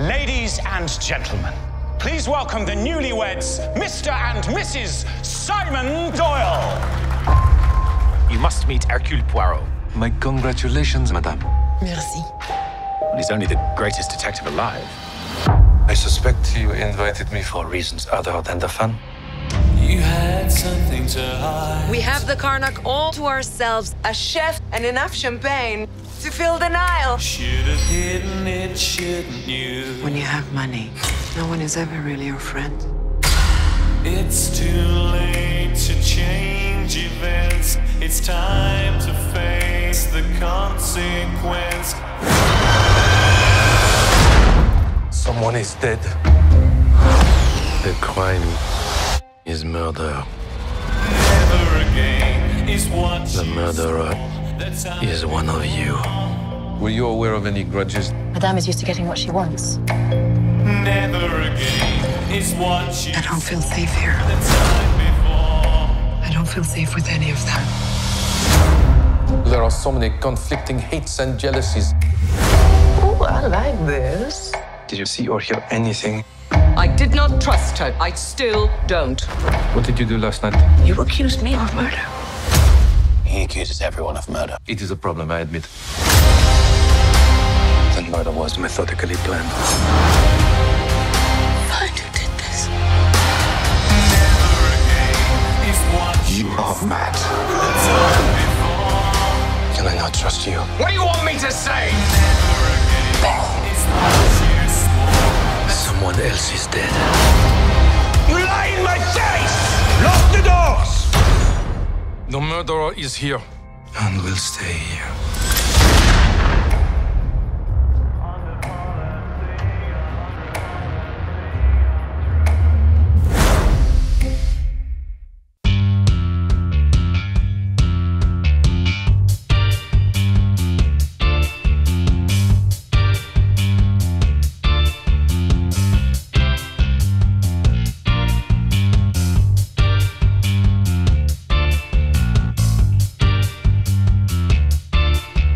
Ladies and gentlemen, please welcome the newlyweds, Mr. and Mrs. Simon Doyle. You must meet Hercule Poirot. My congratulations, madame. Merci. He's only the greatest detective alive. I suspect you invited me for reasons other than the fun. You had something to hide. We have the Karnak all to ourselves, a chef and enough champagne to fill the Nile. Should have hidden it, shouldn't you? When you have money, no one is ever really your friend. It's too late to change events. It's time to face the consequence. Someone is dead. The crime is murder. Never again is what The murderer saw. That's how is one of you. Were you aware of any grudges? Madame is used to getting what she wants. Never again is what you I don't feel safe here. the time before. I don't feel safe with any of them. There are so many conflicting hates and jealousies. Oh, I like this. Did you see or hear anything? I did not trust her. I still don't. What did you do last night? You accused me of murder. He accuses everyone of murder. It is a problem, I admit. The murder was methodically planned. Find who did this. Never again is what You are mad. Can I not trust you? What do you want me to say? is else is dead. You lie in my face! Lock the doors! The murderer is here. And will stay here.